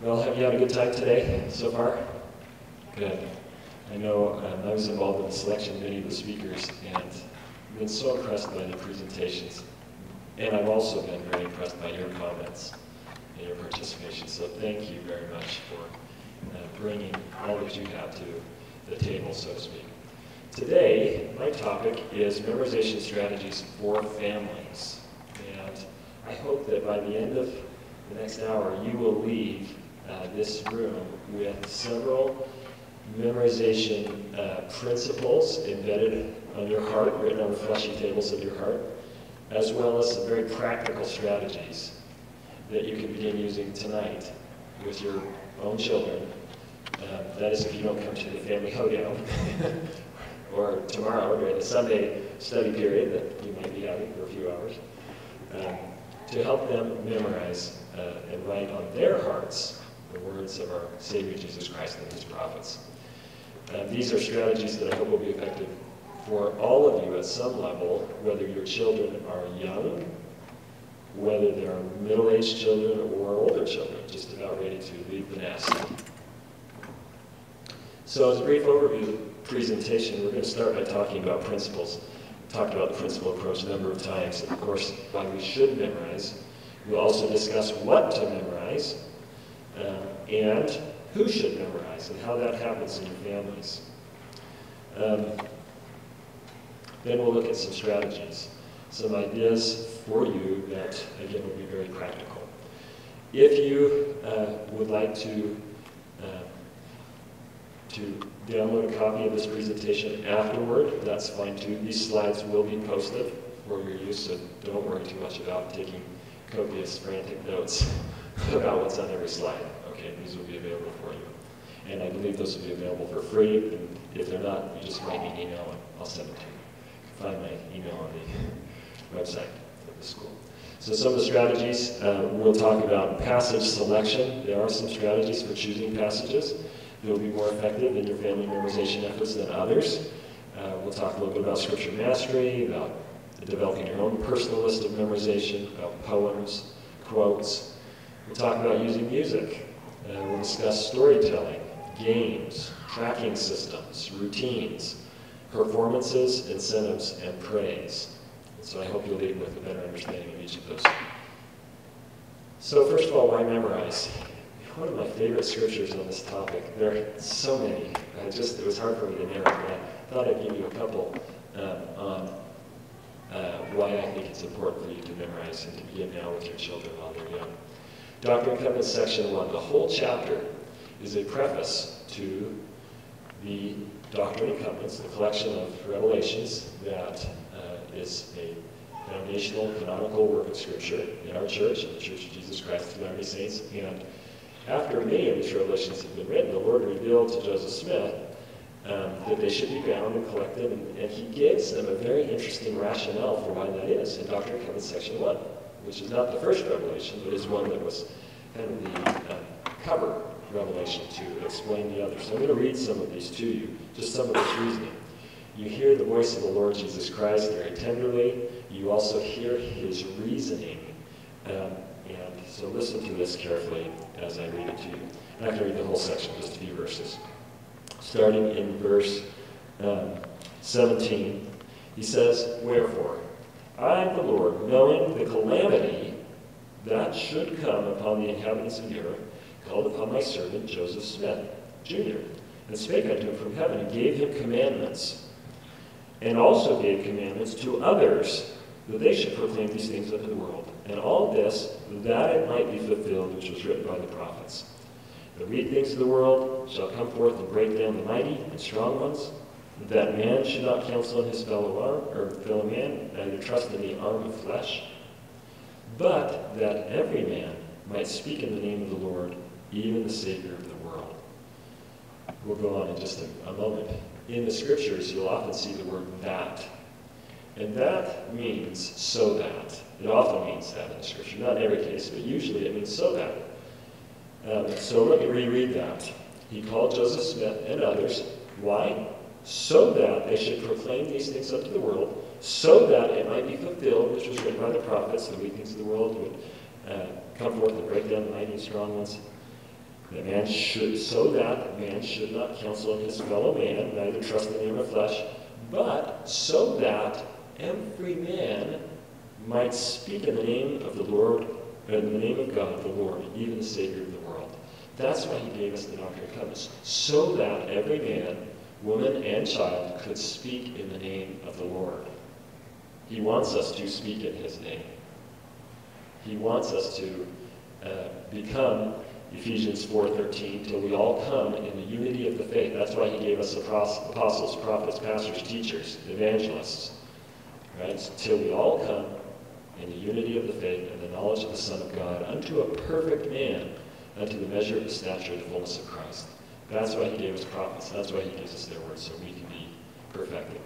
Well, have you had a good time today so far? Good. I know um, I was involved in the selection of many of the speakers and I've been so impressed by the presentations. And I've also been very impressed by your comments and your participation. So thank you very much for uh, bringing all that you have to the table, so to speak. Today, my topic is memorization strategies for families. And I hope that by the end of the next hour, you will leave uh, this room with several memorization uh, principles embedded on your heart, written on the fleshy tables of your heart, as well as some very practical strategies that you can begin using tonight with your own children. Uh, that is if you don't come to the family hoedown, or tomorrow during the Sunday study period that you might be having for a few hours, um, to help them memorize uh, and write on their hearts the words of our Savior Jesus Christ and his prophets. Uh, these are strategies that I hope will be effective for all of you at some level, whether your children are young, whether they're middle-aged children or older children, just about ready to leave the nest. So as a brief overview presentation, we're going to start by talking about principles. We talked about the principle approach a number of times, and of course, why we should memorize. We'll also discuss what to memorize, uh, and who should memorize, and how that happens in your families. Um, then we'll look at some strategies, some ideas for you that, again, will be very practical. If you uh, would like to uh, to download a copy of this presentation afterward, that's fine too. These slides will be posted for your use, so don't worry too much about taking copious, frantic notes about what's on every slide. Okay, these will be available for you. And I believe those will be available for free, and if they're not, you just write me an email and I'll send them to you. You can find my email on the website of the school. So some of the strategies, uh, we'll talk about passage selection. There are some strategies for choosing passages that will be more effective in your family memorization efforts than others. Uh, we'll talk a little bit about scripture mastery, about developing your own personal list of memorization, about poems, quotes. We'll talk about using music. Uh, we'll discuss storytelling, games, tracking systems, routines, performances, incentives, and praise. So I hope you'll leave with a better understanding of each of those. So first of all, why memorize? One of my favorite scriptures on this topic. There are so many. I just it was hard for me to narrow, but I thought I'd give you a couple um, on uh, why I think it's important for you to memorize and to begin now with your children while they're young. And Covenants, section one. The whole chapter is a preface to the Doctrine and Covenants, the collection of revelations that uh, is a foundational canonical work of Scripture in our church, in the Church of Jesus Christ of Latter-day Saints. And after many of these revelations have been written, the Lord revealed to Joseph Smith um, that they should be bound and collected, and, and, he gives them a very interesting rationale for why that is in Doctrine and Covenants, section 1, which is not the first revelation, but is one that was kind of the um, cover revelation to explain the others. So I'm going to read some of these to you, just some of this reasoning. You hear the voice of the Lord Jesus Christ very tenderly. You also hear his reasoning. Um, and so listen to this carefully as I read it to you. I'm not going to read the whole section, just a few verses. Starting in verse um, 17, he says, Wherefore, I, am the Lord, knowing the calamity that should come upon the inhabitants of the earth, called upon my servant Joseph Smith, Jr., and spake unto him from heaven, and gave him commandments, and also gave commandments to others, that they should proclaim these things unto the world. And all this, that it might be fulfilled, which was written by the prophets. The weak things of the world shall come forth and break down the mighty and strong ones, that man should not counsel in his fellow arm, or fellow man, neither trust in the arm of flesh, but that every man might speak in the name of the Lord, even the Savior of the world. We'll go on in just a, a moment. In the scriptures, you'll often see the word that. And that means so that. It often means that in the Scripture. Not in every case, but usually it means so that. Um, so let me reread that. He called Joseph Smith and others. Why? So that they should proclaim these things unto the world, so that it might be fulfilled, which was written by the prophets, the weak things of the world would uh, come forth and break down the mighty and strong ones. That man should, so that man should not counsel in his fellow man, neither trust in the name of flesh, but so that every man might speak in the name of the Lord, in the name of God, the Lord, even the Savior of the world. That's why he gave us the Doctrine and Covenants, so that every man, woman, and child could speak in the name of the Lord. He wants us to speak in his name. He wants us to uh, become Ephesians 4.13, till we all come in the unity of the faith. That's why he gave us apostles, prophets, pastors, teachers, evangelists. Right? Till we all come in the unity of the faith and the knowledge of the Son of God unto a perfect man, unto the measure of the stature of the fullness of Christ. That's why he gave us prophets. That's why he gives us their words, so we can be perfected.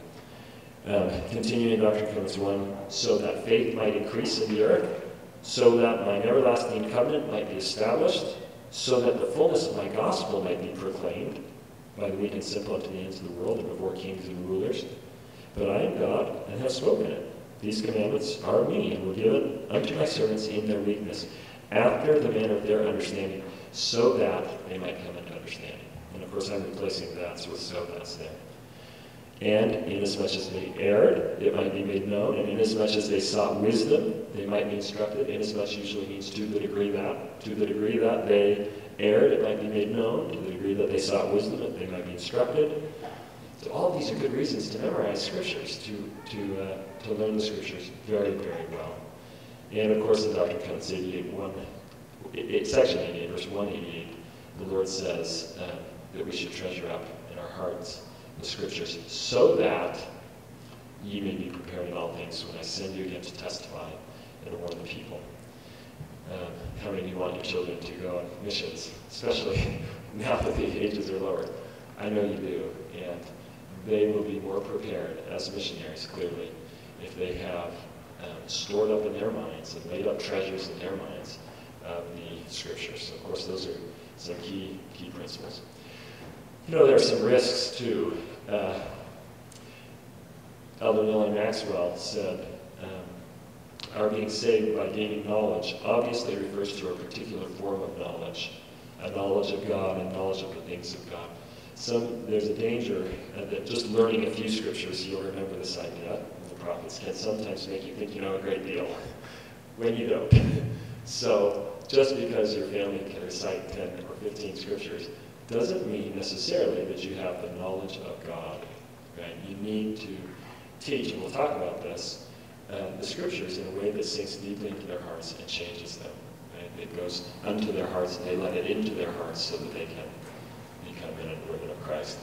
Um, continuing Doctrine and Covenants 1, so that faith might increase in the earth, so that my everlasting covenant might be established, so that the fullness of my gospel might be proclaimed by the weak and simple unto the ends of the world and before kings and rulers. But I am God and have spoken it. These commandments are me and were given unto my servants in their weakness, after the manner of their understanding, so that they might come into understanding. Of course, I'm replacing that with so that's there. And inasmuch as they erred, it might be made known. And inasmuch as they sought wisdom, they might be instructed. Inasmuch usually means to the degree that. To the degree that they erred, it might be made known. To the degree that they sought wisdom, they might be instructed. So all these are good reasons to memorize scriptures, to, to, uh, to learn the scriptures very, very well. And of course, Doctrine and Covenants 88, 1, it, section 88, verse 188, the Lord says uh, that we should treasure up in our hearts the scriptures, so that ye may be prepared in all things when I send you again to testify and warn the people. Um, how many of you want your children to go on missions, especially now that the ages are lower? I know you do, and they will be more prepared as missionaries, clearly, if they have um, stored up in their minds and laid up treasures in their minds of the scriptures. Of course, those are some key key principles. You know, there are some risks too uh, Elder Neal A. Maxwell said, um, our being saved by gaining knowledge obviously refers to a particular form of knowledge, a knowledge of God and knowledge of the things of God. Some, there's a danger that just learning a few scriptures, you'll remember this idea of the prophets, can sometimes make you think you know a great deal when you don't. so just because your family can recite 10 or 15 scriptures doesn't mean necessarily that you have the knowledge of God. Right? You need to teach, and we'll talk about this, uh, the scriptures in a way that sinks deeply into their hearts and changes them. Right? It goes unto their hearts, and they let it into their hearts so that they can become men and women of Christ.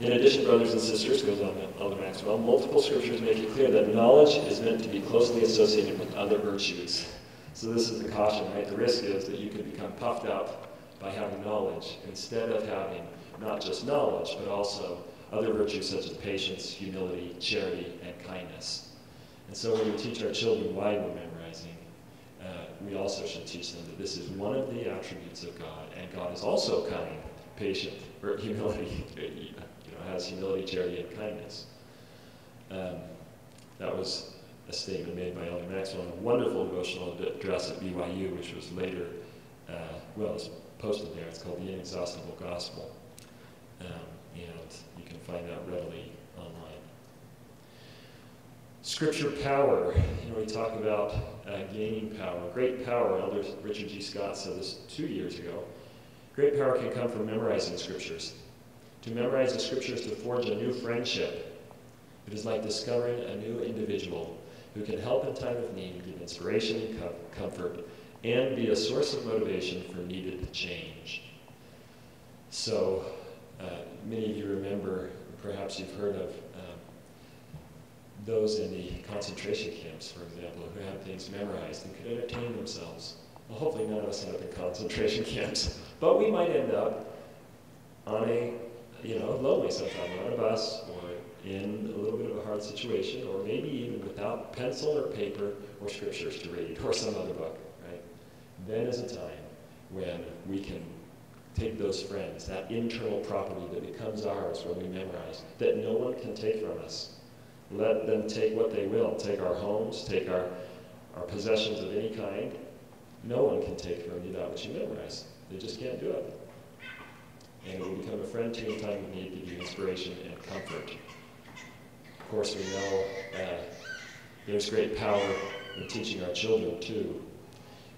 In addition, brothers and sisters, goes on Elder Maxwell, multiple scriptures make it clear that knowledge is meant to be closely associated with other virtues. So this is the caution, right? The risk is that you could become puffed up by having knowledge instead of having not just knowledge, but also other virtues such as patience, humility, charity, and kindness. And so when we teach our children why we're memorizing, uh, we also should teach them that this is one of the attributes of God, and God is also kind, patient, or humility, you know, has humility, charity, and kindness. Um, that was a statement made by Elder Maxwell in a wonderful devotional address at BYU, which was later, uh, well, posted there. It's called The Inexhaustible Gospel. Um, and you can find that readily online. Scripture power. You know, we talk about uh, gaining power. Great power, Elder Richard G. Scott said this two years ago. Great power can come from memorizing scriptures. To memorize the scriptures to forge a new friendship. It is like discovering a new individual who can help in time of need, give inspiration and comfort, and be a source of motivation for needed change. So, uh, many of you remember, perhaps you've heard of um, those in the concentration camps, for example, who had things memorized and could entertain themselves. Well, hopefully none of us end up in concentration camps, but we might end up on a, you know, lonely sometime on a bus or in a little bit of a hard situation, or maybe even without pencil or paper or scriptures to read or some other book then is a time when we can take those friends, that internal property that becomes ours when we memorize, that no one can take from us. Let them take what they will, take our homes, take our, our possessions of any kind. No one can take from you that which you memorize. They just can't do it. And it will become a friend to you in time of need, give you inspiration and comfort. Of course, we know uh, there's great power in teaching our children, too.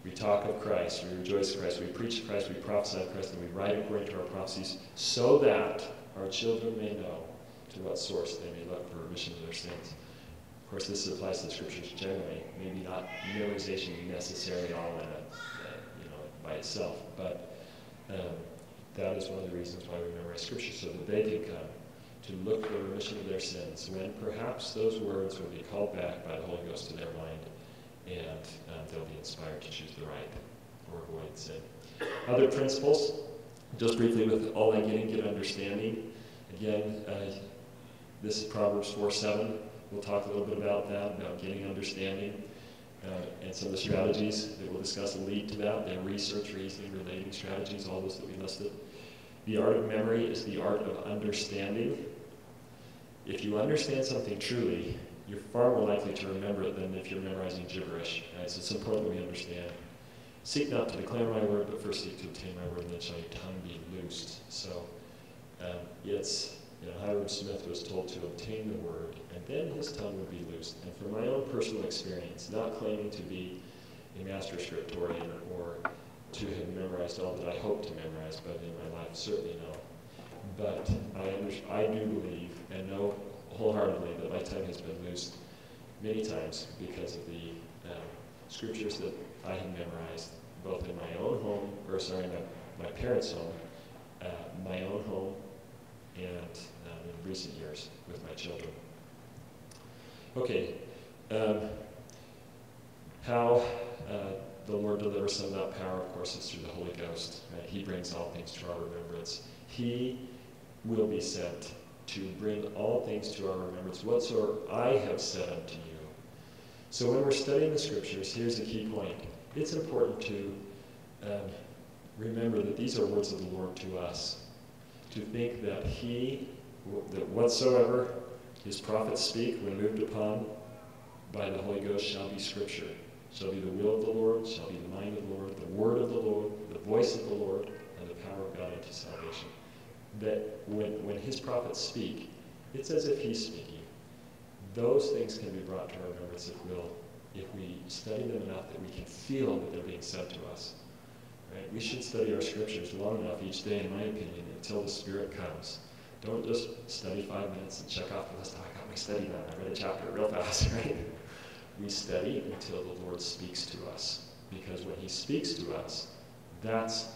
We talk of Christ, we rejoice in Christ, we preach Christ, we prophesy of Christ, and we write according to our prophecies, so that our children may know to what source they may look for remission of their sins. Of course, this applies to the scriptures generally, maybe not memorization necessarily all in uh, you know, by itself, but um, that is one of the reasons why we memorize scripture, so that they can come to look for remission of their sins, when perhaps those words will be called back by the Holy Ghost to their mind, and um, they'll be inspired to choose the right or avoid sin. Other principles, just briefly with all I getting, get understanding. Again, uh, this is Proverbs 4 7. We'll talk a little bit about that, about getting understanding. Uh, and some of the strategies that we'll discuss lead to that. Then research, reasoning, relating strategies, all those that we listed. The art of memory is the art of understanding. If you understand something truly, you're far more likely to remember it than if you're memorizing gibberish. Right? So it's important that we understand. Seek not to declare my word, but first seek to obtain my word, and then shall your tongue be loosed. So um, you know, Hyrum Smith was told to obtain the word, and then his tongue would be loosed. And from my own personal experience, not claiming to be a master scriptorian or to have memorized all that I hope to memorize, but in my life, certainly no. But I, I do believe and know wholeheartedly that my tongue has been loosed many times because of the um, scriptures that I have memorized, both in my own home, or sorry, my, my parents' home, uh, my own home, and um, in recent years with my children. Okay, um, how uh, the Lord delivers some of that power, of course, is through the Holy Ghost. Right? He brings all things to our remembrance. He will be sent to bring all things to our remembrance, whatsoever I have said unto you. So when we're studying the scriptures, here's a key point. It's important to um, remember that these are words of the Lord to us. To think that He, that whatsoever His prophets speak when moved upon by the Holy Ghost shall be scripture, shall be the will of the Lord, shall be the mind of the Lord, the word of the Lord, the voice of the Lord, and the power of God unto salvation that when, when his prophets speak, it's as if he's speaking. Those things can be brought to our remembrance if we'll, if we study them enough that we can feel that they're being said to us. Right? We should study our scriptures long enough each day, in my opinion, until the Spirit comes. Don't just study five minutes and check off the list. Oh, I got my study done. I read a chapter real fast, right? We study until the Lord speaks to us. Because when He speaks to us, that's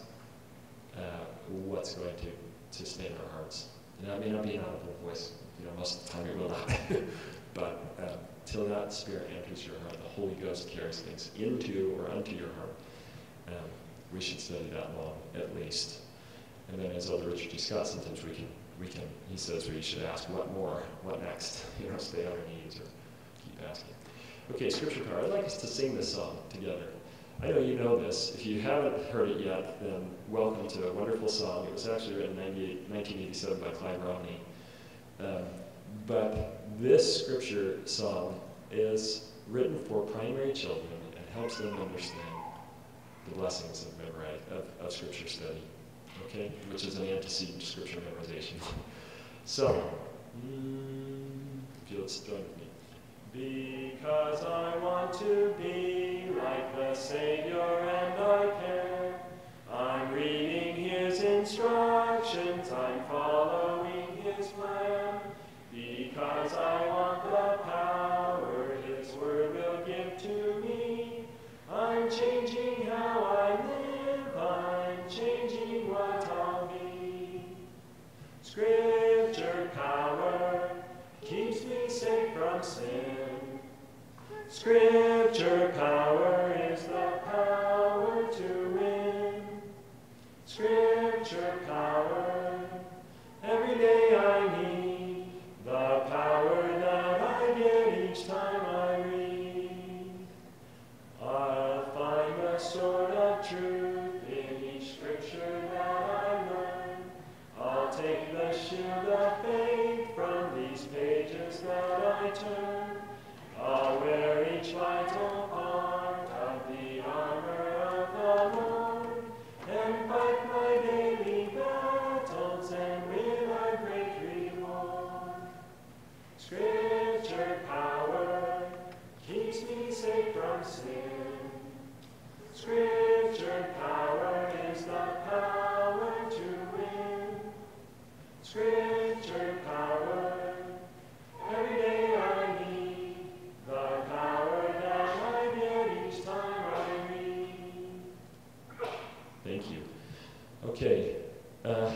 uh, what's going to to stay in our hearts. And that may not be an audible voice, you know, most of the time it will not. but um, till that spirit enters your heart, the Holy Ghost carries things into or unto your heart. Um, we should study that long, at least. And then, as Elder Richard G. Scott, sometimes we can, we can, he says we should ask, what more? What next? You know, stay on our knees or keep asking. Okay, scripture power. I'd like us to sing this song together. I know you know this. If you haven't heard it yet, then welcome to a wonderful song. It was actually written in 1987 by Clive Romney. Um, but this scripture song is written for primary children and helps them understand the blessings of, memorize, of, of scripture study, okay? Which is an antecedent to scripture memorization. so, mm, if you'll join me. Because I want to be like the Savior and I care. I'm reading His instructions, I'm following His plan. Because I from sin. Scripture power is the power to win. Scripture power, every day I need the power that I get each time I read. I'll find the sword of truth in each scripture that I learn. I'll take the shield of faith that I turn, wear each vital part of the armor of the Lord, and fight my daily battles and win our great reward. Scripture power keeps me safe from sin. Scripture power is the power to win. Scripture Okay. Uh,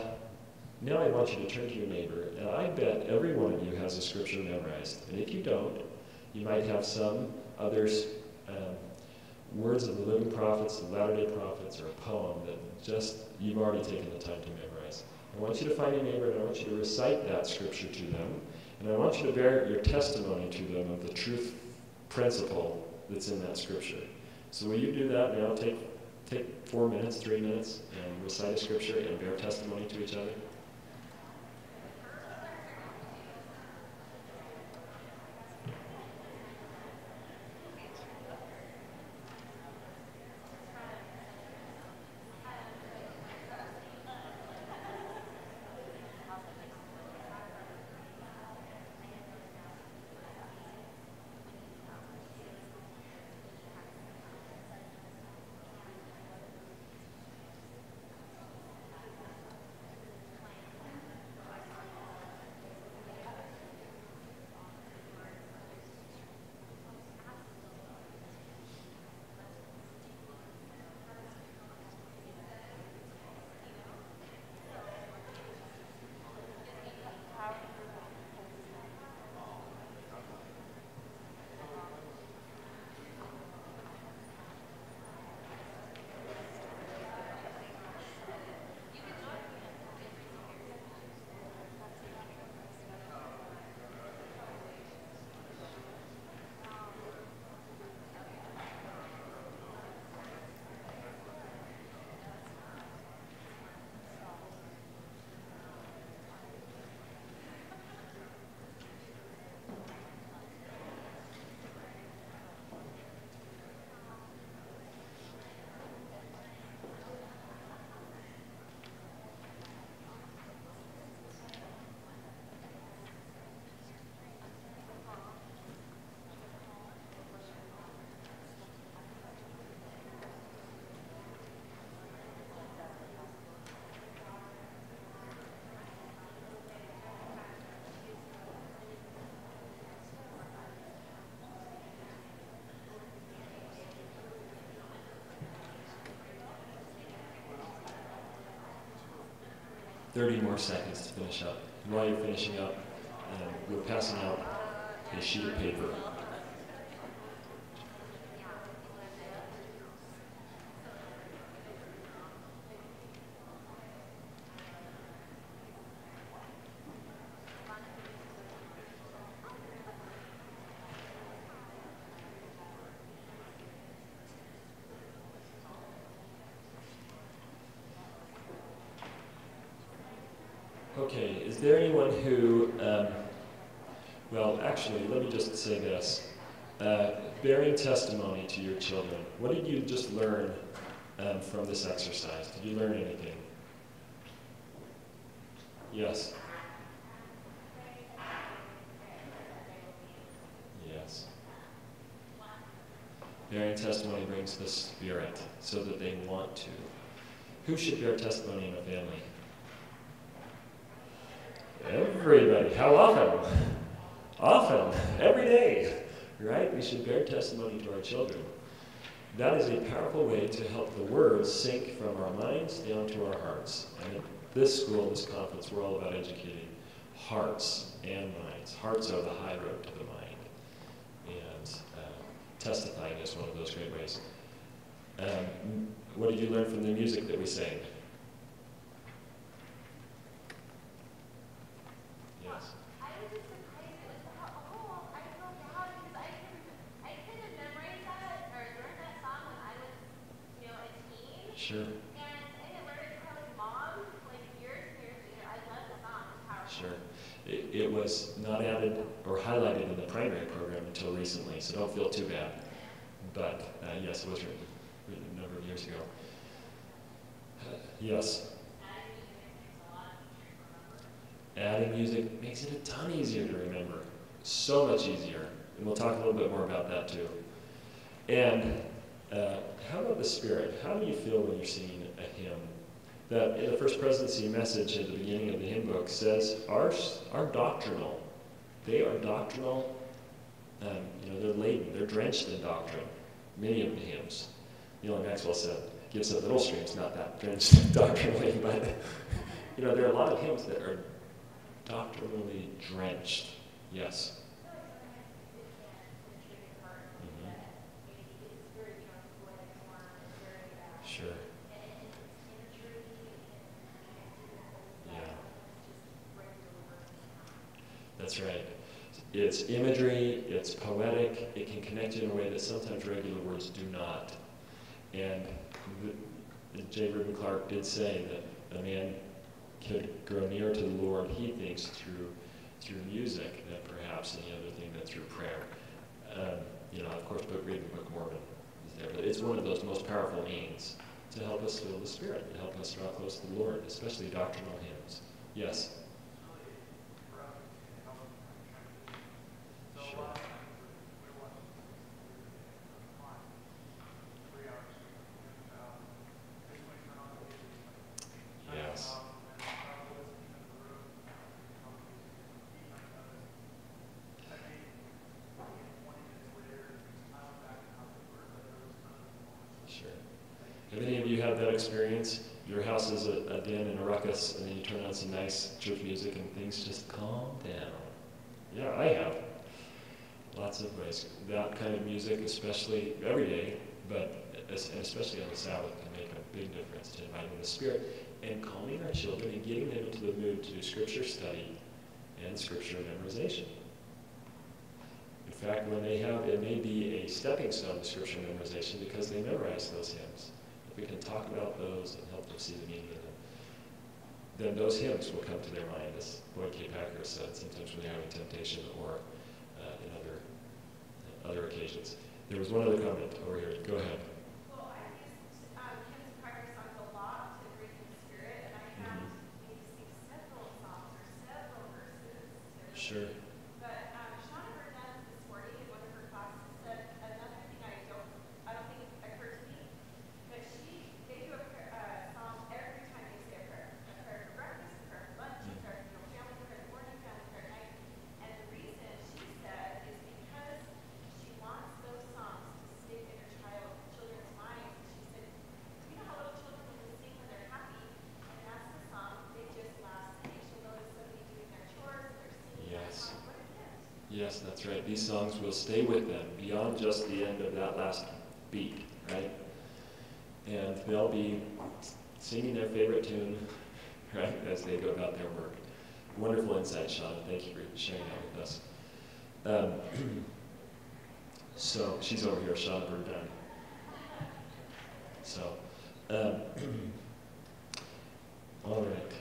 now I want you to turn to your neighbor, and I bet every one of you has a scripture memorized. And if you don't, you might have some others, um, words of the living prophets, the Latter day Prophets, or a poem that just you've already taken the time to memorize. I want you to find your neighbor, and I want you to recite that scripture to them. And I want you to bear your testimony to them of the truth principle that's in that scripture. So will you do that now? Take, take four minutes, three minutes, and recite a scripture and bear testimony to each other. 30 more seconds to finish up. And while you're finishing up, uh, we're passing out a sheet of paper. Okay, is there anyone who, um, well, actually, let me just say this. Uh, bearing testimony to your children, what did you just learn um, from this exercise? Did you learn anything? Yes. Yes. Bearing testimony brings the Spirit so that they want to. Who should bear testimony in a family? Everybody. How often? Often. Every day. Right? We should bear testimony to our children. That is a powerful way to help the words sink from our minds down to our hearts. And at this school, this conference, we're all about educating hearts and minds. Hearts are the high road to the mind. And uh, testifying is one of those great ways. Um, what did you learn from the music that we sang? Sure. Sure. It, it was not added or highlighted in the primary program until recently, so don't feel too bad. But uh, yes, it was written, written a number of years ago. Uh, yes. Adding music makes it a ton easier to remember. So much easier. And we'll talk a little bit more about that too. And uh, how about the spirit? How do you feel when you're singing a hymn that in the first presidency message at the beginning of the hymn book says our, our doctrinal, they are doctrinal, um, you know, they're laden, they're drenched in doctrine, many of the hymns. Neal Maxwell said, gives a little streams, not that drenched doctrinally, but, you know, there are a lot of hymns that are doctrinally drenched, yes. Sure. Yeah. That's right. It's imagery, it's poetic, it can connect you in a way that sometimes regular words do not. And J. Reuben Clark did say that a man could grow near to the Lord, he thinks, through through music than perhaps any other thing than through prayer. Um, you know, of course, book reading Book of Mormon is there, but it's one of those most powerful means to help us feel the Spirit, to help us draw close to the Lord, especially doctrinal hymns. Yes? Sure. Yes. Sure. Have any of you had that experience? Your house is a, a den and a ruckus, and then you turn on some nice church music and things just calm down. Yeah, I have. Lots of ways. That kind of music, especially every day, but especially on the Sabbath, can make a big difference to inviting the Spirit and calming our children and getting them into the mood to do scripture study and scripture memorization. In fact, when they have, it may be a stepping stone to scripture memorization because they memorize those hymns. If we can talk about those and help them see the meaning of them, then those hymns will come to their mind, as Boyd K. Packer said, sometimes when they're having temptation or uh, in other, uh, other occasions. There was one other comment over here. Go ahead. Sure. Yes, that's right. These songs will stay with them beyond just the end of that last beat, right? And they'll be singing their favorite tune, right, as they go about their work. Wonderful insight, Sean. Thank you for sharing that with us. Um, so she's over here, Sean Burdon. So, um, all right.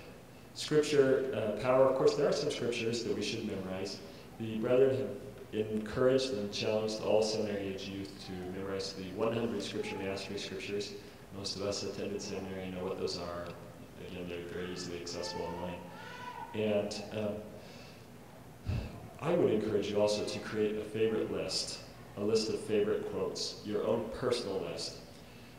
Scripture, uh, power. Of course, there are some scriptures that we should memorize. The brethren have encouraged and challenged all seminary age youth to memorize the 100 scripture mastery scriptures. Most of us attended seminary know what those are. Again, they're very easily accessible online. And um, I would encourage you also to create a favorite list, a list of favorite quotes, your own personal list.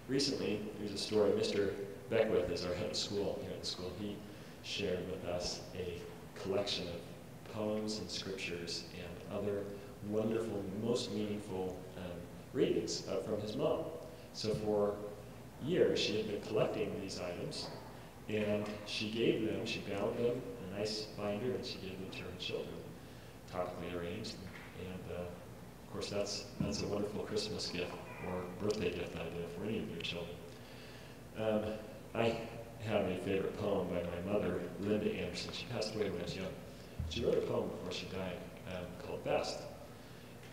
Recently, there's a story, Mr. Beckwith is our head of school here at the school. He shared with us a collection of poems and scriptures and other wonderful, most meaningful um, readings uh, from his mom. So for years, she had been collecting these items, and she gave them, she bound them in a nice binder, and she gave them to her children, topically arranged. And uh, of course, that's, that's a wonderful Christmas gift or birthday gift idea for any of your children. Um, I have a favorite poem by my mother, Linda Anderson. She passed away when I was young. She wrote a poem before she died um, called Best.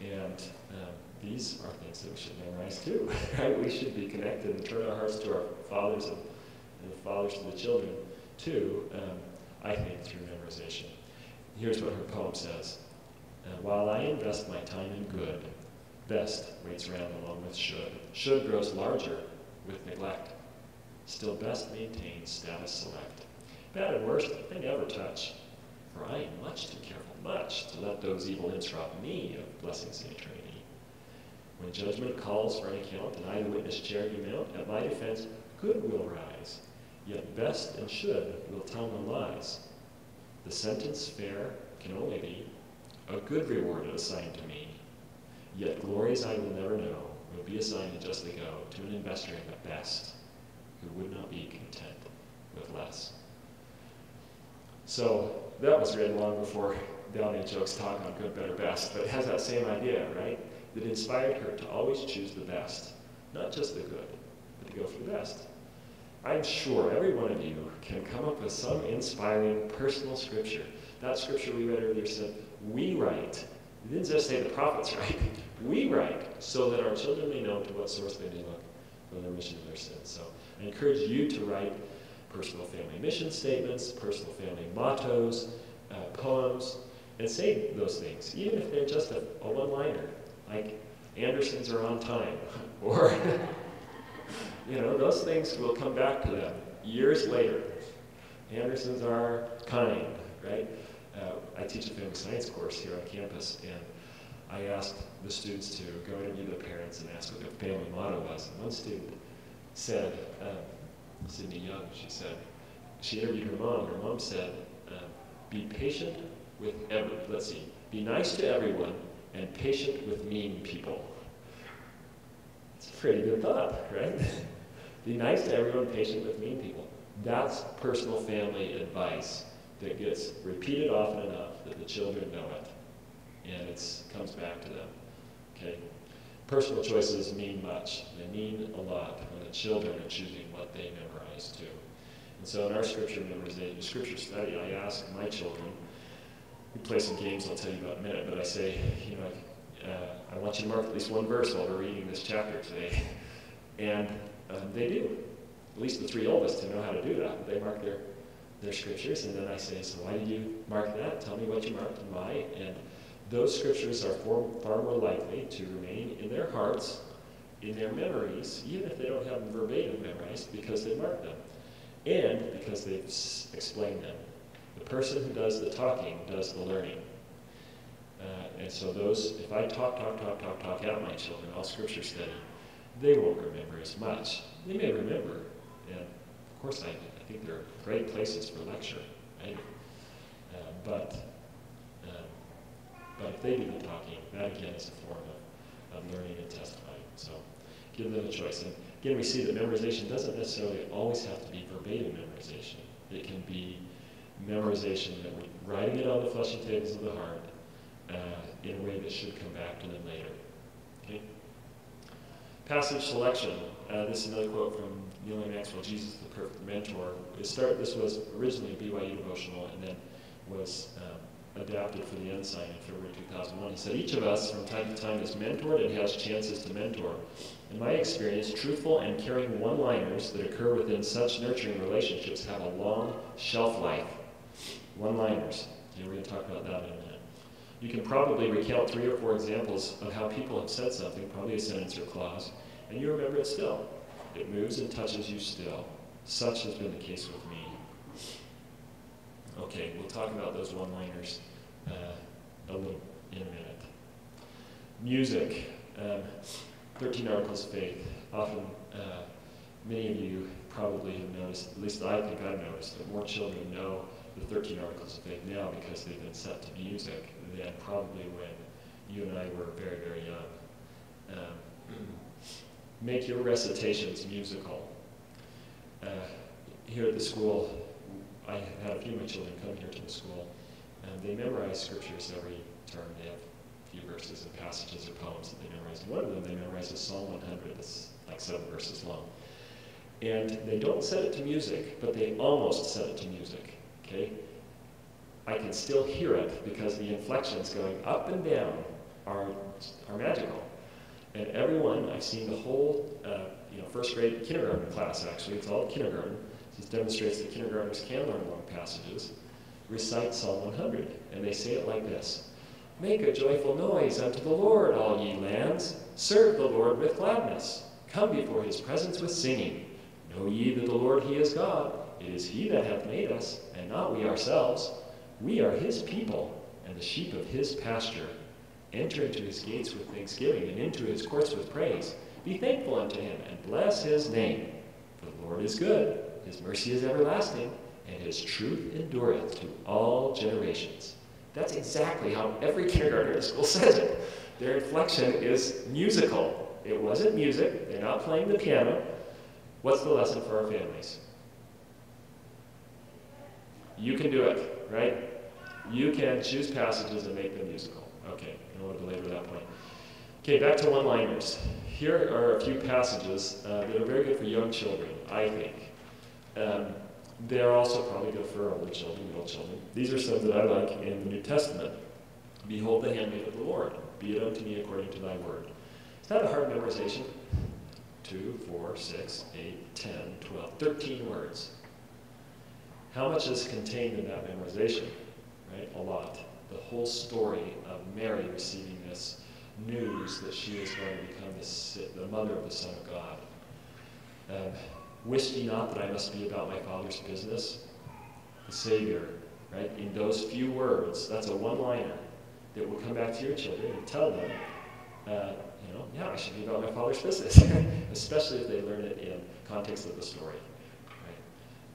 And um, these are things that we should memorize too, right? We should be connected and turn our hearts to our fathers and, and the fathers to the children too, um, I think, through memorization. Here's what her poem says. Uh, While I invest my time in good, best waits round along with should. Should grows larger with neglect. Still best maintains status select. Bad and worst, they never touch. For I am much too careful, much, to let those evil imps rob me of blessings in eternity. When judgment calls for an account, and I the witness chair mount, at my defense good will rise. yet best and should will tell no lies. The sentence fair can only be, a good reward assigned to me, yet glories I will never know will be assigned to justly go to an investor in the best, who would not be content with less. So that was written long before Dallin H. Oaks's talk on good, better, best, but it has that same idea, right? That inspired her to always choose the best, not just the good, but to go for the best. I'm sure every one of you can come up with some inspiring personal scripture. That scripture we read earlier said, We write. It didn't just say the prophets write. We write so that our children may know to what source they may look for the remission of their sins. So I encourage you to write personal family mission statements, personal family mottos, uh, poems, and say those things, even if they're just a, a one liner, like Andersons are on time, or, you know, those things will come back to them years later. Andersons are kind, right? Uh, I teach a family science course here on campus, and I asked the students to go interview the parents and ask what their family motto was. And one student said, um, Sydney Young, she said, she interviewed her mom. Her mom said, uh, be patient with every, let's see, be nice to everyone and patient with mean people. It's a pretty good thought, right? be nice to everyone, patient with mean people. That's personal family advice that gets repeated often enough that the children know it. And it comes back to them. Okay? Personal choices mean much. They mean a lot when the children are choosing what they too. And so in our scripture memorization, scripture study, I ask my children, we play some games I'll tell you about in a minute, but I say, you know, uh, I want you to mark at least one verse while we're reading this chapter today. And um, they do. At least the three oldest to know how to do that. They mark their, their scriptures, and then I say, so why did you mark that? Tell me what you marked and why. And those scriptures are far, far more likely to remain in their hearts, in their memories, even if they don't have them verbatim memorized, because they marked them, and because they've explained them. The person who does the talking does the learning. Uh, and so those, if I talk, talk, talk, talk, talk at my children, all scripture study, they won't remember as much. They may remember, and of course I, I think they're great places for lecture, right? Uh, but, um, but if they do the talking, that again is a form of, learning and testifying. So give them a choice. And again, we see that memorization doesn't necessarily always have to be verbatim memorization. It can be memorization that we're writing it on the fleshy tables of the heart uh, in a way that should come back to them later. Okay? Passage selection. Uh, this is another quote from Neal A. Maxwell, Jesus the Perfect Mentor. It start, this was originally BYU devotional and then was um, adapted for the Ensign in February 2001. He said, Each of us from time to time is mentored and has chances to mentor. In my experience, truthful and caring one liners that occur within such nurturing relationships have a long shelf life. One liners. Okay, we're going to talk about that in a minute. You can probably recount three or four examples of how people have said something, probably a sentence or clause, and you remember it still. It moves and touches you still. Such has been the case with me. Okay, we'll talk about those one liners uh, a little in a minute. Music. Um, 13 Articles of Faith. Often, uh, many of you probably have noticed, at least I think I've noticed, that more children know the 13 Articles of Faith now because they've been set to music than probably when you and I were very, very young. Um, make your recitations musical. Uh, here at the school, I had a few of my children come here to the school, and they memorize scriptures every term. They have a few verses and passages or poems that they memorize. And one of them they memorize is Psalm 100. It's like seven verses long. And they don't set it to music, but they almost set it to music. Okay? I can still hear it because the inflections going up and down are, are magical. And everyone, I've seen the whole, uh, you know, first grade kindergarten class actually, it's all kindergarten. This demonstrates that kindergartners can learn long passages. Recite Psalm 100, and they say it like this Make a joyful noise unto the Lord, all ye lands. Serve the Lord with gladness. Come before his presence with singing. Know ye that the Lord, he is God. It is he that hath made us, and not we ourselves. We are his people, and the sheep of his pasture. Enter into his gates with thanksgiving, and into his courts with praise. Be thankful unto him, and bless his name. For the Lord is good, His mercy is everlasting, and His truth endureth to all generations. That's exactly how every kindergarten school says it. Their inflection is musical. It wasn't music, they're not playing the piano. What's the lesson for our families? You can do it, right? You can choose passages and make them musical. Okay, I don't want to belabor that point. Okay, back to one liners. Here are a few passages uh, that are very good for young children, I think. Um, they're also probably good for older children, middle children. These are some that I like in the New Testament. Behold the handmaid of the Lord, be it unto me according to thy word. It's not a hard memorization. Two, four, six, eight, ten, twelve, thirteen words. How much is contained in that memorization? Right? A lot. The whole story of Mary receiving this news that she is going to become the, the mother of the Son of God. Um, Wist ye not that I must be about my Father's business? The Savior, right? In those few words, that's a one liner that will come back to your children and tell them, uh, you know, yeah, I should be about my Father's business, especially if they learn it in context of the story.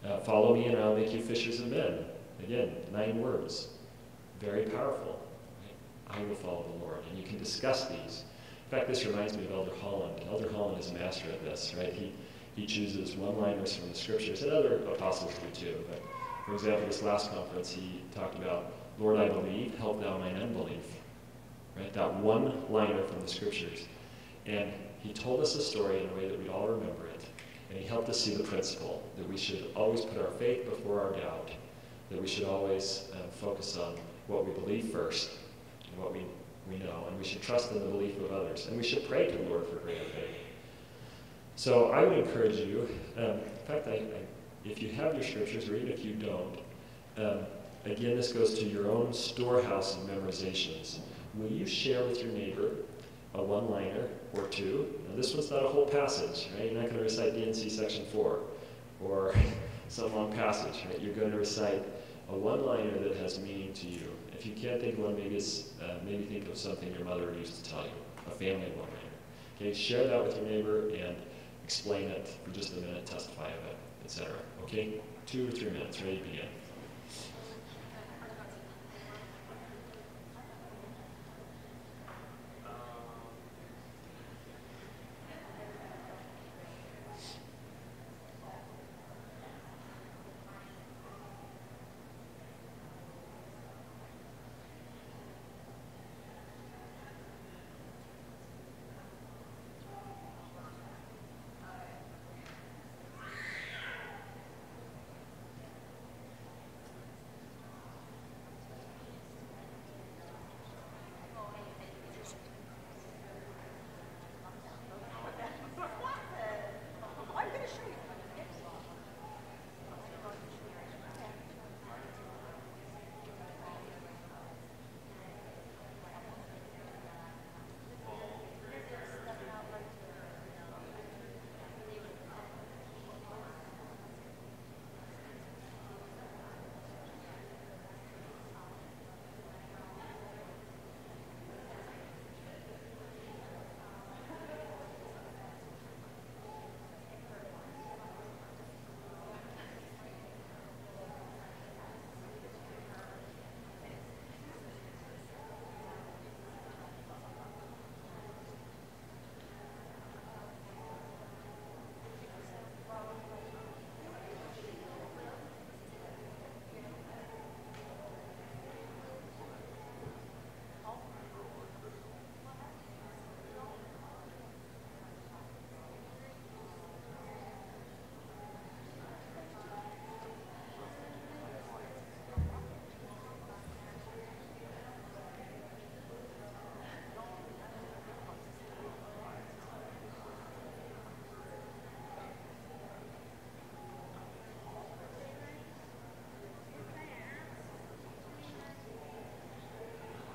Right? Uh, Follow me and I'll make you fishers of men. Again, nine words. Very powerful. I will follow the Lord. And you can discuss these. In fact, this reminds me of Elder Holland. Elder Holland is a master at this, right? He, he chooses one-liners from the scriptures, and other apostles do too. But for example, this last conference, he talked about, Lord, I believe, help thou mine unbelief. Right? That one-liner from the scriptures. And he told us a story in a way that we'd all remember it. And he helped us see the principle that we should always put our faith before our doubt, that we should always uh, focus on what we believe first and what we, we know, and we should trust in the belief of others. And we should pray to the Lord for greater faith. So I would encourage you, um, in fact, I, I, if you have your scriptures, or even if you don't, um, again, this goes to your own storehouse of memorizations. Will you share with your neighbor a one-liner or two? Now, this one's not a whole passage, right? You're not going to recite D&C section 4 or some long passage, right? You're going to recite a one-liner that has meaning to you. If you can't think of one, maybe, uh, maybe think of something your mother used to tell you, a family one-liner. Okay, share that with your neighbor and explain it for just a minute, testify of it, etc. Okay? Two or three minutes, ready to begin.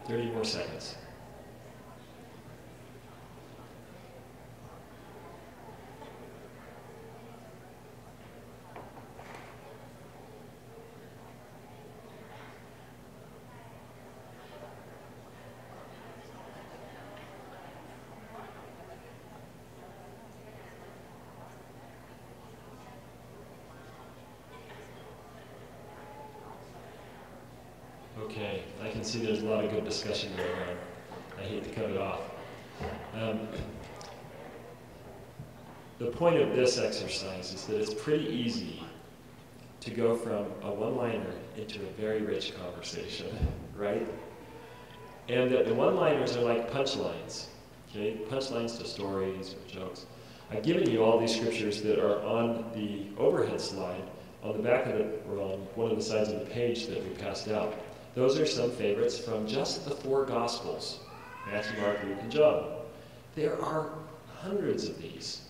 30 more seconds. See there's a lot of good discussion going on. I hate to cut it off. Um, the point of this exercise is that it's pretty easy to go from a one-liner into a very rich conversation, right? And that the one-liners are like punchlines, okay? Punchlines to stories or jokes. I've given you all these scriptures that are on the overhead slide on the back of it, or on one of the sides of the page that we passed out. Those are some favorites from just the four Gospels Matthew, Mark, Luke, and John. There are hundreds of these.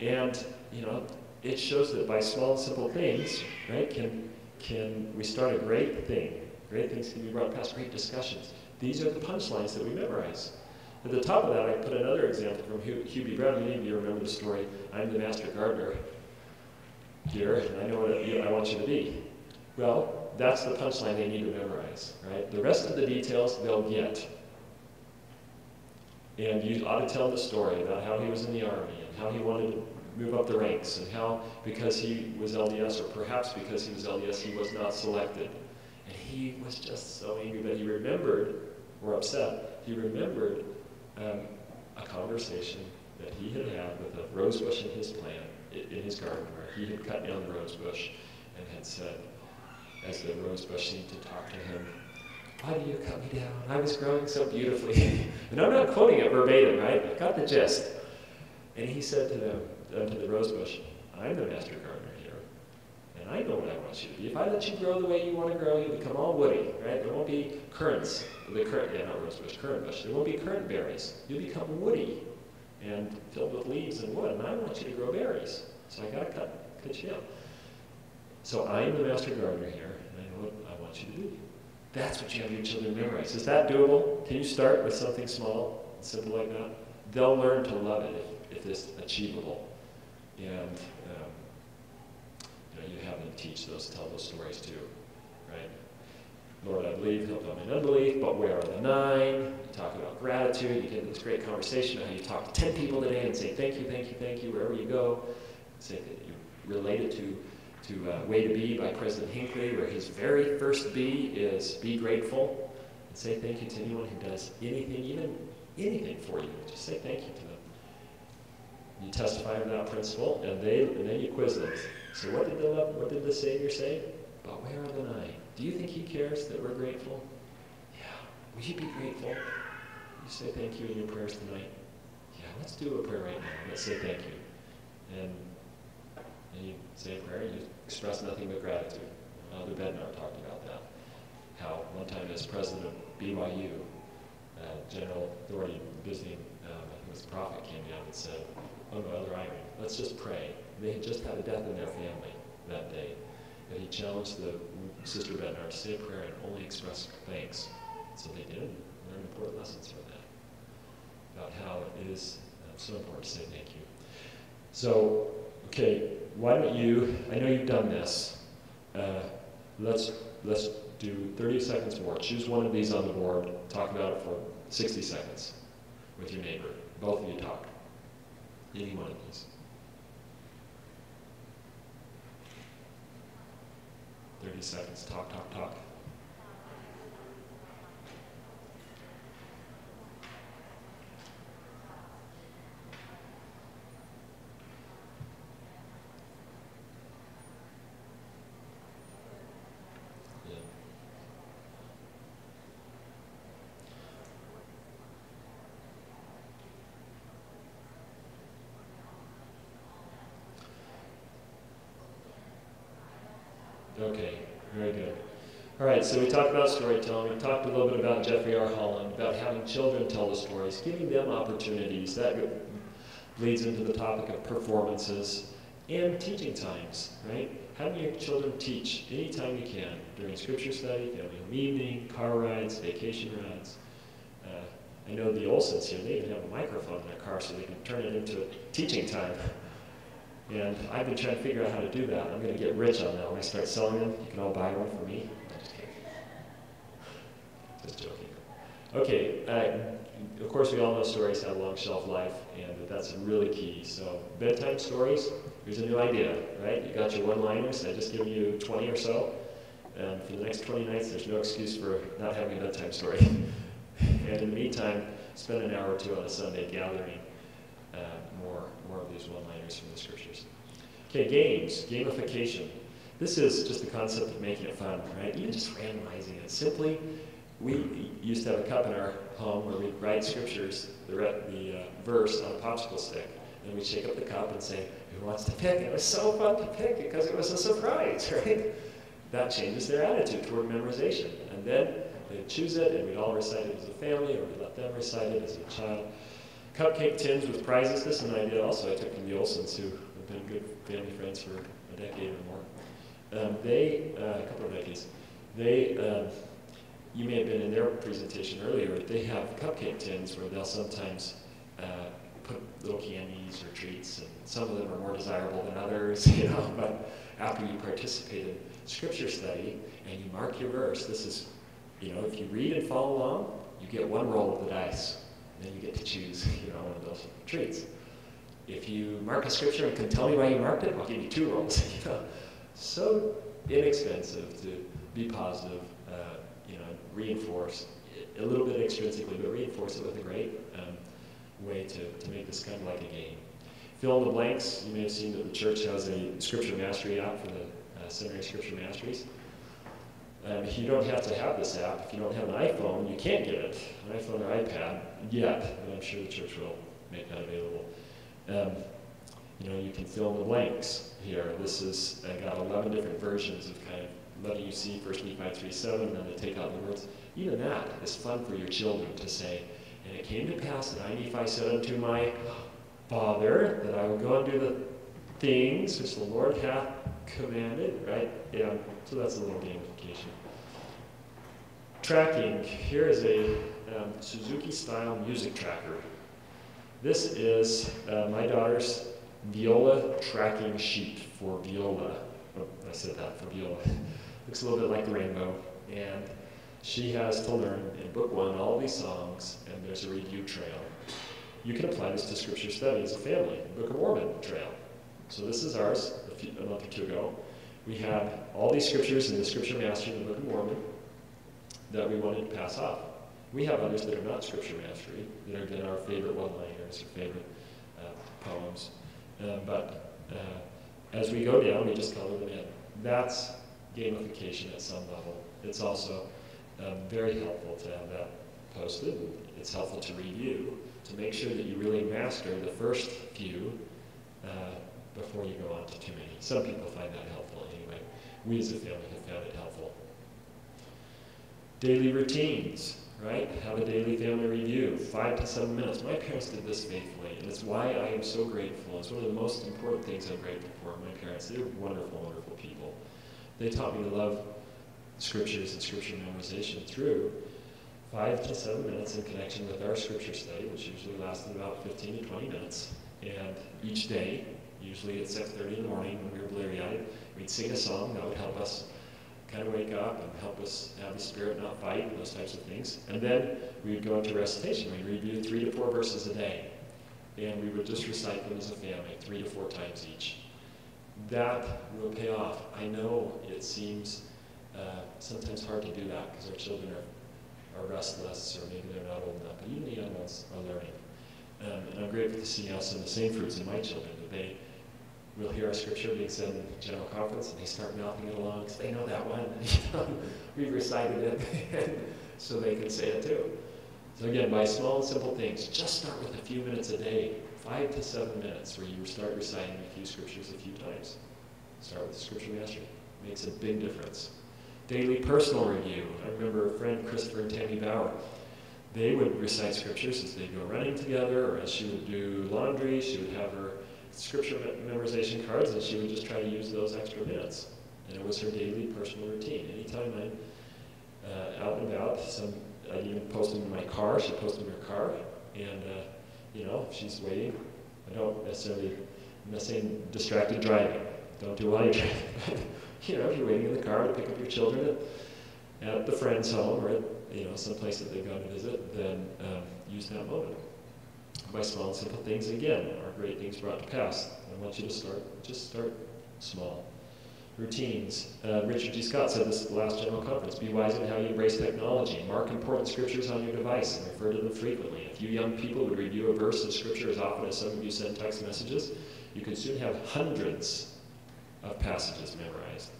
And, you know, it shows that by small, and simple things, right, can, can we start a great thing. Great things can be brought past great discussions. These are the punchlines that we memorize. At the top of that, I put another example from B. Brown. Many of you remember the story, I'm the master gardener here, and I know what I want you to be. Well, that's the punchline they need to memorize, right? The rest of the details they'll get. And you ought to tell the story about how he was in the army and how he wanted to move up the ranks and how, because he was LDS, or perhaps because he was LDS, he was not selected. And he was just so angry that he remembered, or upset, he remembered um, a conversation that he had had with a rose bush in his plant, in his garden, where he had cut down the rose bush and had said, as the rose bush to talk to him, why do you cut me down? I was growing so beautifully. and I'm not quoting it verbatim, right? I got the gist. And he said to them, uh, to the rose bush, I'm the master gardener here, and I know what I want you to be. If I let you grow the way you want to grow, you'll become all woody, right? There won't be currants. The currant, yeah, not rose bush, currant bush. There won't be currant berries. You'll become woody and filled with leaves and wood, and I want you to grow berries. So I got to cut, cut you. So I am the master gardener here, and I know what I want you to do. That's what you have your children memorize. Is that doable? Can you start with something small simple like that? They'll learn to love it if, if it's achievable. And um, you, know, you have them teach those, tell those stories too, right? Lord, I believe, help them in unbelief, but where are the nine? You talk about gratitude, you get this great conversation about how you talk to 10 people today and say thank you, thank you, thank you, wherever you go. Say that you're related to to uh, Way to Be by President Hinckley, where his very first B is be grateful and say thank you to anyone who does anything, even anything for you. Just say thank you to them. You testify of that principle, and they and then you quiz them. So what did the what did the Savior say? But where are the nine? Do you think He cares that we're grateful? Yeah. Will you be grateful? You say thank you in your prayers tonight. Yeah. Let's do a prayer right now. Let's say thank you. And and you say a prayer, you express nothing but gratitude. Elder Bednar talked about that. How one time as president of BYU, uh, General Authority visiting, um, I think it was the prophet, came down and said, oh no, Eyring, let's just pray. They had just had a death in their family that day. And he challenged the Sister Bednar to say a prayer and only express thanks. So they did, learned important lessons from that. About how it is uh, so important to say thank you. So okay, why don't you, I know you've done this, uh, let's, let's do 30 seconds more. Choose one of these on the board, talk about it for 60 seconds with your neighbor. Both of you talk. Any one of these. 30 seconds, talk, talk, talk. Okay, very good. All right, so we talked about storytelling. We talked a little bit about Jeffrey R. Holland, about having children tell the stories, giving them opportunities. That leads into the topic of performances and teaching times, right? Having your children teach anytime you can during scripture study, family evening, car rides, vacation rides. Uh, I know the Olsons here, they even have a microphone in their car so they can turn it into a teaching time. And I've been trying to figure out how to do that. I'm going to get rich on that when I start selling them. You can all buy one for me. Just joking. Okay, uh, of course we all know stories have a long shelf life, and that's really key. So bedtime stories, here's a new idea, right? You got your one-liners, I just give you 20 or so. um, for the next 20 nights, there's no excuse for not having a bedtime story. and in the meantime, spend an hour or two on a Sunday gathering uh, more, more of these one-liners from the scriptures. Okay, games, gamification. This is just the concept of making it fun, right? Even just randomizing it. Simply, we used to have a cup in our home where we'd write scriptures, the, the uh, verse on a popsicle stick. And we'd shake up the cup and say, who wants to pick? it was so fun to pick because it was a surprise, right? That changes their attitude toward memorization. And then they'd choose it, and we'd all recite it as a family, or we'd let them recite it as a child. Cupcake tins with prizes. This is an idea also I took from the Olsons, who have been good family friends for a decade or more. Um, they, uh, a couple of decades, they, um, you may have been in their presentation earlier, they have cupcake tins where they'll sometimes uh, put little candies or treats, and some of them are more desirable than others, you know, but after you participate in scripture study and you mark your verse, this is, you know, if you read and follow along, you get one roll of the dice. and Then you get to choose, you know, one of those treats. If you mark a scripture and can tell me why you marked it, I'll give you two rolls. you know, so inexpensive to be positive, reinforce a little bit extrinsically, but reinforce it with a great um, way to, to make this kind of like a game. Fill in the blanks. You may have seen that the church has a scripture mastery app for the uh, seminary scripture masteries. Um, you don't have to have this app. If you don't have an iPhone, you can't get it, an iPhone or iPad yet, but I'm sure the church will make that available. Um, you know, you can fill in the blanks here. This is, I got 11 different versions of kind of letting you see 1 Nephi 3 7, and then they take out the words. Even that is fun for your children to say. And it came to pass that I, Nephi, said unto my father that I would go and do the things which the Lord hath commanded, right? Yeah, so that's a little gamification. Tracking. Here is a um, Suzuki style music tracker. This is uh, my daughter's viola tracking sheet for viola. Oh, I said that for viola. Looks a little bit like the rainbow. And she has to learn in book one all these songs, and there's a review trail. You can apply this to scripture study as a family, Book of Mormon trail. So this is ours a, few, a month or two ago. We had all these scriptures in the Scripture Mastery, the Book of Mormon, that we wanted to pass off. We have others that are not Scripture Mastery, that have been our favorite one-liners or favorite uh, poems. Uh, but uh, as we go down, we just color them in. That's gamification at some level. It's also um, very helpful to have that posted. It's helpful to review to make sure that you really master the first few uh, before you go on to too many. Some people find that helpful anyway. We as a family have found it helpful. Daily routines, right? Have a daily family review, five to seven minutes. My parents did this faithfully, and it's why I am so grateful. It's one of the most important things I'm grateful for. My parents, they're wonderful, wonderful. They taught me to love scriptures and scripture memorization through five to seven minutes in connection with our scripture study, which usually lasted about 15 to 20 minutes. And each day, usually at 6.30 in the morning when we were bleary-eyed, we'd sing a song that would help us kind of wake up and help us have the spirit not fight and those types of things. And then we would go into recitation. We'd review three to four verses a day. And we would just recite them as a family, three to four times each. That will pay off. I know it seems uh, sometimes hard to do that because our children are, are restless or maybe they're not old enough, but even the young ones are learning. Um, and I'm grateful to see now some of the same fruits in my children, that they will hear our scripture being said in general conference and they start mouthing it along because they know that one. We've recited it, so they can say it too. So again, by small and simple things, just start with a few minutes a day, five to seven minutes, where you start reciting a few scriptures a few times. Start with the scripture mastery. Makes a big difference. Daily personal review. I remember a friend, Christopher and Tammy Bauer. They would recite scriptures as they'd go running together, or as she would do laundry, she would have her scripture memorization cards, and she would just try to use those extra minutes. And it was her daily personal routine. Anytime I'm uh, out and about, some I even post them in my car. She posted in her car, and uh, you know, if she's waiting. I don't necessarily, I'm not saying distracted driving. Don't do while you're driving. you know, if you're waiting in the car to pick up your children at, at the friend's home or at you know some place that they've gone to visit, then um, use that moment. By small and simple things again are great things brought to pass. I want you to start, just start small. Routines. Uh, Richard G. Scott said this at the last General Conference be wise in how you embrace technology. Mark important scriptures on your device and refer to them frequently. If you young people would review a verse of scripture as often as some of you send text messages, you could soon have hundreds of passages memorized.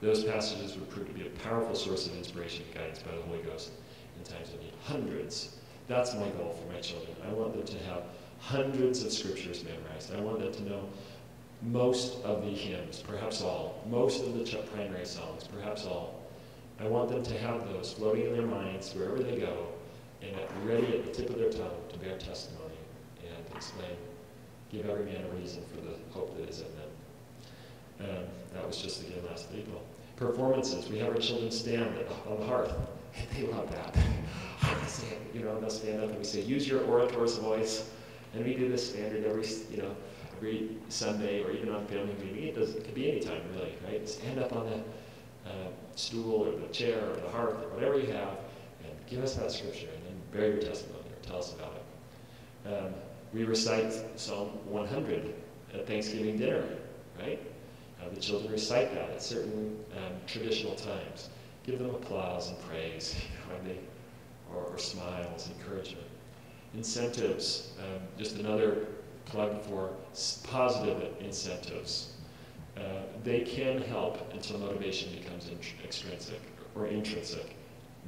Those passages would prove to be a powerful source of inspiration and guidance by the Holy Ghost in times of need. Hundreds. That's my goal for my children. I want them to have hundreds of scriptures memorized. I want them to know most of the hymns, perhaps all, most of the primary songs, perhaps all. I want them to have those floating in their minds wherever they go and ready at the tip of their tongue to bear testimony and explain, give every man a reason for the hope that is in them. Um, that was just again last April. Performances. We have our children stand on the hearth. They love that. you know, they'll stand up and we say, use your orator's voice. And we do this standard every, you know, every Sunday or even on family meeting. It, does, it could be any time, really, right? Stand up on the uh, stool or the chair or the hearth or whatever you have and give us that scripture and then bear your testimony or tell us about it. Um, we recite Psalm 100 at Thanksgiving dinner, right? Uh, the children recite that at certain um, traditional times. Give them applause and praise when they, or, or smiles, encouragement. Incentives, um, just another plug for positive incentives. Uh, they can help until motivation becomes extrinsic or intrinsic,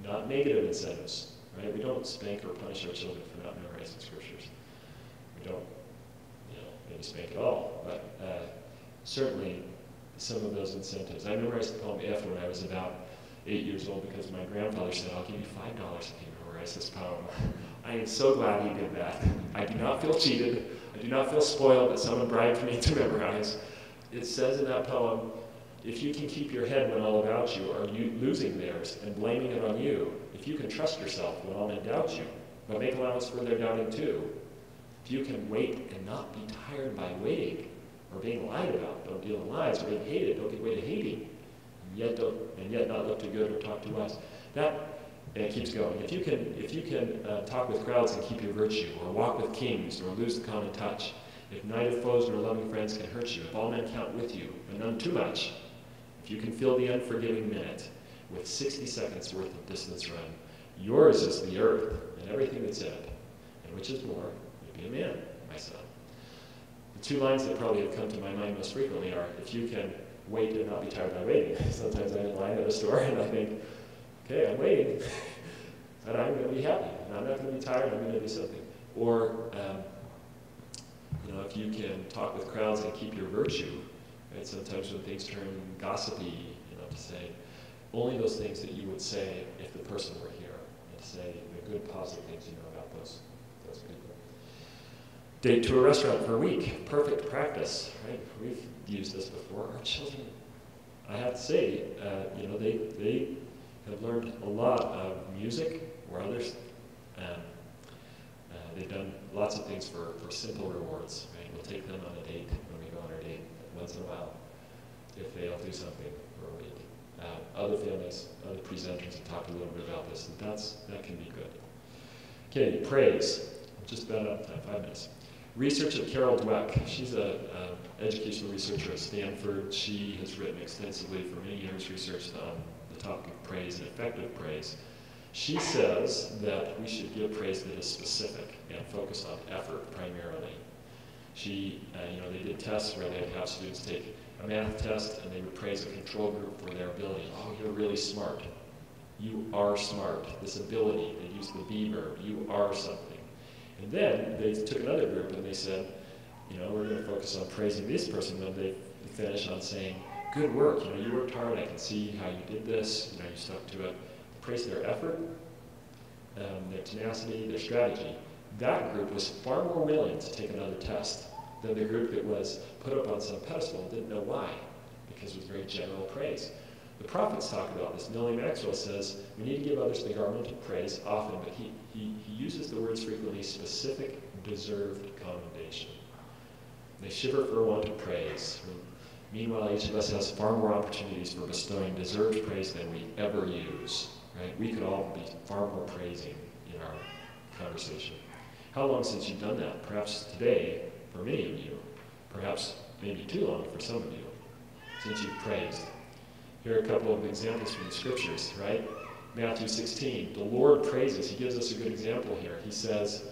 not negative incentives. Right? We don't spank or punish our children for not memorizing scriptures. We don't, you know, maybe spank at all, but uh, certainly some of those incentives. I memorized the poem If when I was about eight years old because my grandfather said, I'll give you five dollars if you memorize this poem. I am so glad he did that. I do not feel cheated. I do not feel spoiled that someone bribed me to memorize. It says in that poem, if you can keep your head when all about you are losing theirs and blaming it on you, if you can trust yourself when all men doubt you, but make allowance for their doubting too, if you can wait and not be tired by waiting or being lied about, don't deal in lies, or being hated, don't give way to hating, and yet, don't, and yet not look too good or talk too wise. That and it keeps going. If you can, if you can uh, talk with crowds and keep your virtue, or walk with kings, or lose the common touch, if neither foes nor loving friends can hurt you, if all men count with you, but none too much, if you can fill the unforgiving minute with 60 seconds worth of distance run, yours is the earth and everything that's in it, and which is more, you be a man, my son. The two lines that probably have come to my mind most frequently are, if you can wait and not be tired by waiting. Sometimes I'm in line at a store and I think, okay, I'm waiting, and I'm going to be happy, and I'm not going to be tired, I'm going to do something. Or, um, you know, if you can talk with crowds and keep your virtue, right? Sometimes when things turn gossipy, you know, to say only those things that you would say if the person were here, and to say the good, positive things you know about those, those people. Date to a restaurant for a week, perfect practice, right? We've used this before. Our children, I have to say, uh, you know, they, they have learned a lot of music or others, um, uh, they've done lots of things for, for simple rewards. Right? We'll take them on a date when we go on our date once in a while if they'll do something for a week. Uh, other families, other presenters have talked a little bit about this, and that's, that can be good. Okay, praise. Just about out of time, five minutes. Research of Carol Dweck. She's an educational researcher at Stanford. She has written extensively for many years, researched on of praise and effective praise. She says that we should give praise that is specific and focus on effort primarily. She, uh, you know, they did tests where they'd have students take a math test and they would praise a control group for their ability. Oh, you're really smart. You are smart. This ability, they used the be verb, you are something. And then they took another group and they said, you know, we're going to focus on praising this person when they finish on saying, good work. You know, you worked hard. I can see how you did this. You know, you stuck to it. Praise their effort, um, their tenacity, their strategy. That group was far more willing to take another test than the group that was put up on some pedestal and didn't know why, because it was very general praise. The prophets talk about this. Neal A. Maxwell says we need to give others the garment of praise often, but he, he, he uses the words frequently specific, deserved commendation. They shiver for want of praise. Meanwhile, each of us has far more opportunities for bestowing deserved praise than we ever use. Right? We could all be far more praising in our conversation. How long since you've done that? Perhaps today, for many of you. Perhaps maybe too long for some of you, since you've praised. Here are a couple of examples from the scriptures, right? Matthew 16, the Lord praises. He gives us a good example here. He says,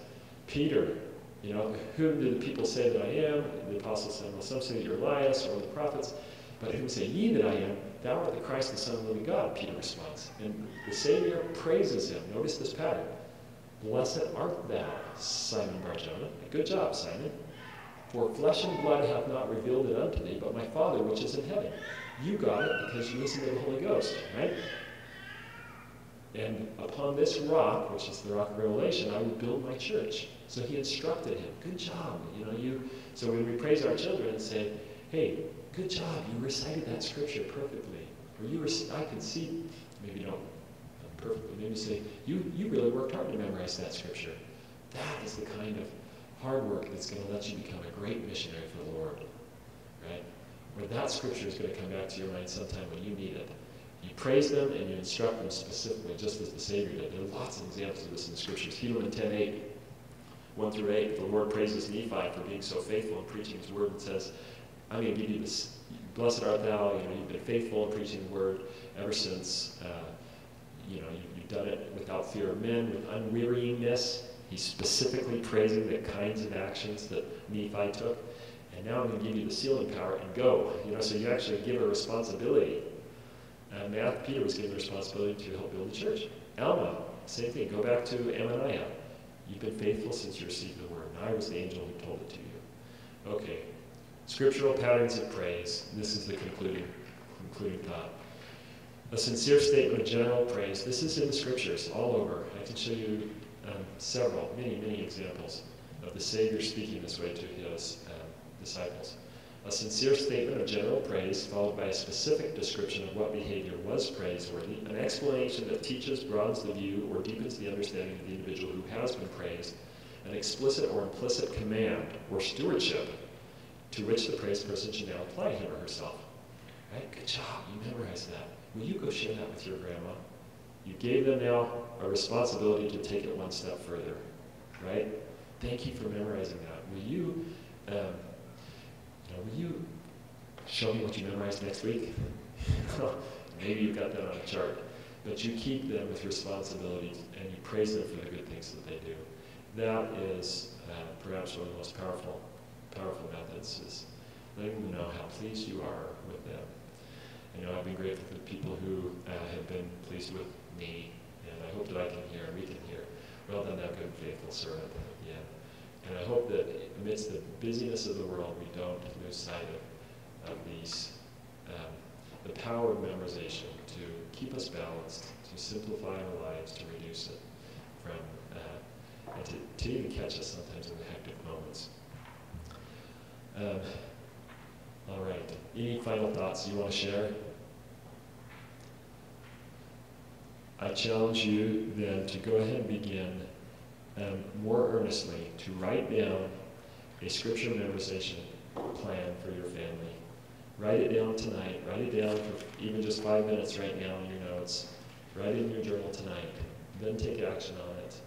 Peter, you know, whom do the people say that I am? The apostles said, well, some say that you're Elias or the prophets. But whom say ye that I am? Thou art the Christ, the Son of the living God, Peter responds. And the Savior praises him. Notice this pattern. Blessed art thou, Simon Barjona. Good job, Simon. For flesh and blood hath not revealed it unto thee, but my Father which is in heaven. You got it because you listened to the Holy Ghost, right? And upon this rock, which is the rock of revelation, I will build my church. So he instructed him. Good job. You know, you so when we praise our children and say, hey, good job, you recited that scripture perfectly. Or you rec- I can see, maybe don't uh, perfectly, maybe say, you, you really worked hard to memorize that scripture. That is the kind of hard work that's going to let you become a great missionary for the Lord. Right? Where that scripture is going to come back to your mind sometime when you need it. You praise them and you instruct them specifically, just as the Savior did. There are lots of examples of this in the scriptures. Helaman 10.8, 1 through 8, the Lord praises Nephi for being so faithful in preaching his word and says, I'm going to give you this, blessed art thou, you know, you've been faithful in preaching the word ever since, uh, you know, you, have done it without fear of men, with unwearyingness. He's specifically praising the kinds of actions that Nephi took. And now I'm going to give you the sealing power and go. You know, so you actually give a responsibility. Uh, Peter was given the responsibility to help build the church. Alma, same thing. Go back to Ammonihah. You've been faithful since you received the word. And I was the angel who told it to you. Okay. Scriptural patterns of praise. This is the concluding, concluding thought. A sincere statement of general praise. This is in the scriptures all over. I can show you um, several, many, many examples of the Savior speaking this way to his um, disciples. A sincere statement of general praise, followed by a specific description of what behavior was praiseworthy, an explanation that teaches, broadens the view, or deepens the understanding of the individual who has been praised, an explicit or implicit command or stewardship to which the praised person should now apply him or herself. Right? Good job. You memorized that. Will you go share that with your grandma? You gave them now a responsibility to take it one step further. Right? Thank you for memorizing that. Will you, um, will you show me what you memorized next week? Maybe you've got that on a chart. But you keep them with responsibilities and you praise them for the good things that they do. That is uh, perhaps one of the most powerful powerful methods is letting them know how pleased you are with them. You know, I've been grateful for the people who uh, have been pleased with me, and I hope that I can hear and we can hear, well done, thou good faithful servant. And I hope that amidst the busyness of the world, we don't lose sight of, of these, um, the power of memorization to keep us balanced, to simplify our lives, to reduce it from, uh, and to, to even catch us sometimes in the hectic moments. Um, all right. Any final thoughts you want to share? I challenge you then to go ahead and begin um, more earnestly to write down a scripture memorization plan for your family. Write it down tonight. Write it down for even just five minutes right now in your notes. Write it in your journal tonight. Then take action on it,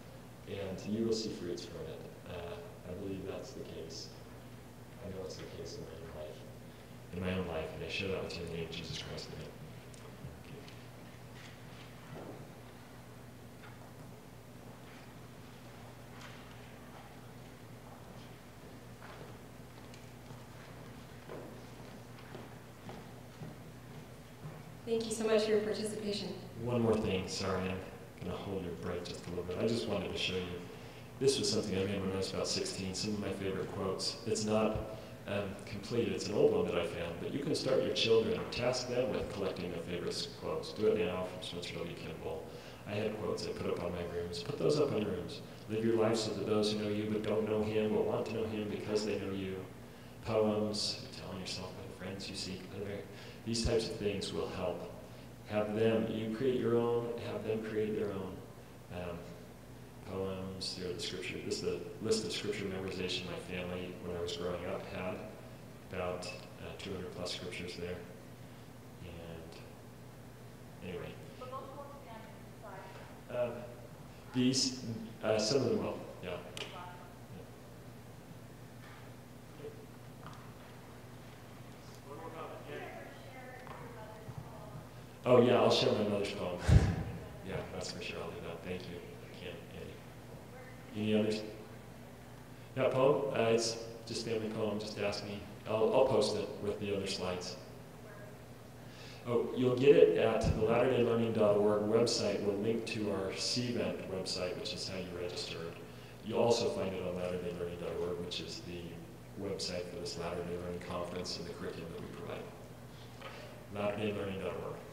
and you will see fruits from it. Uh, I believe that's the case. I know it's the case in my own life. In my own life, and I share that with you in the name of Jesus Christ. Thank you so much for your participation. One more thing, sorry, I'm going to hold your breath just a little bit. I just wanted to show you. This was something I made when I was about 16, some of my favorite quotes. It's not um, complete, it's an old one that I found, but you can start your children, task them with collecting their favorite quotes. Do it now from Spencer W. Kimball. I had quotes I put up on my rooms. Put those up on rooms. Live your life so that those who know you but don't know him will want to know him because they know you. Poems, telling yourself by the friends you seek. These types of things will help. Have them, you create your own, have them create their own. Um, poems, here the scripture, this is the list of scripture memorization my family, when I was growing up, had. About uh, 200 plus scriptures there. And anyway. Uh, these, uh, some of them will, yeah. Oh, yeah, I'll share my mother's poem. Yeah, that's for sure, I'll do that, thank you. Ken, Andy. Any others? That poem, uh, it's just family poem, just ask me. I'll, I'll post it with the other slides. Oh, you'll get it at the latterdaylearning.org website. We'll link to our CVent website, which is how you register. You'll also find it on latterdaylearning.org, which is the website for this Latter Day Learning Conference and the curriculum that we provide. latterdaylearning.org.